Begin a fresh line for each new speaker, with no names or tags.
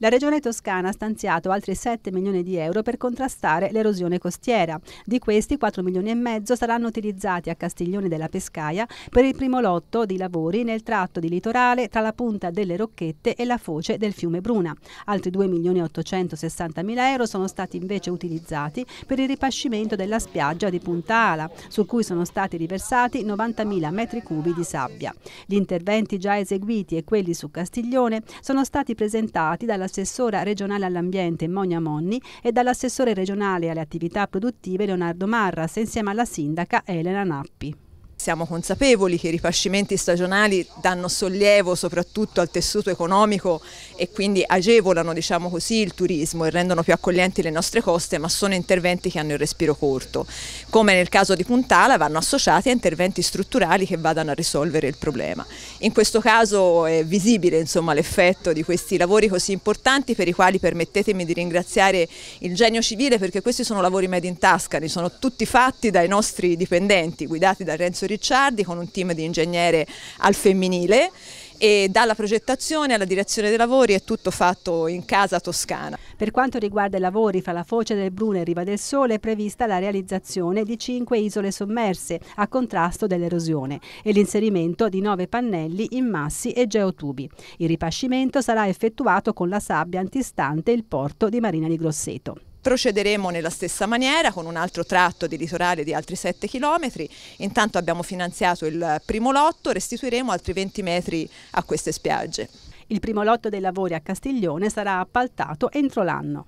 La Regione Toscana ha stanziato altri 7 milioni di euro per contrastare l'erosione costiera. Di questi 4 milioni e mezzo saranno utilizzati a Castiglione della Pescaia per il primo lotto di lavori nel tratto di litorale tra la punta delle Rocchette e la foce del fiume Bruna. Altri 2 milioni e 860 mila euro sono stati invece utilizzati per il ripascimento della spiaggia di Punta Ala, su cui sono stati riversati 90 mila metri cubi di sabbia. Gli interventi già eseguiti e quelli su Castiglione sono stati presentati dalla dall'assessora regionale all'ambiente Monia Monni e dall'assessore regionale alle attività produttive Leonardo Marras insieme alla sindaca Elena Nappi.
Siamo consapevoli che i ripascimenti stagionali danno sollievo soprattutto al tessuto economico e quindi agevolano diciamo così, il turismo e rendono più accoglienti le nostre coste, ma sono interventi che hanno il respiro corto. Come nel caso di Puntala vanno associati a interventi strutturali che vadano a risolvere il problema. In questo caso è visibile l'effetto di questi lavori così importanti per i quali permettetemi di ringraziare il genio civile perché questi sono lavori made in Tascari, sono tutti fatti dai nostri dipendenti guidati da Renzo Ricciardi con un team di ingegnere al femminile e dalla progettazione alla direzione dei lavori è tutto fatto in casa toscana.
Per quanto riguarda i lavori fra la foce del Brune e Riva del Sole è prevista la realizzazione di cinque isole sommerse a contrasto dell'erosione e l'inserimento di nove pannelli in massi e geotubi. Il ripascimento sarà effettuato con la sabbia antistante il porto di Marina di Grosseto.
Procederemo nella stessa maniera con un altro tratto di litorale di altri 7 km. Intanto abbiamo finanziato il primo lotto, restituiremo altri 20 metri a queste spiagge.
Il primo lotto dei lavori a Castiglione sarà appaltato entro l'anno.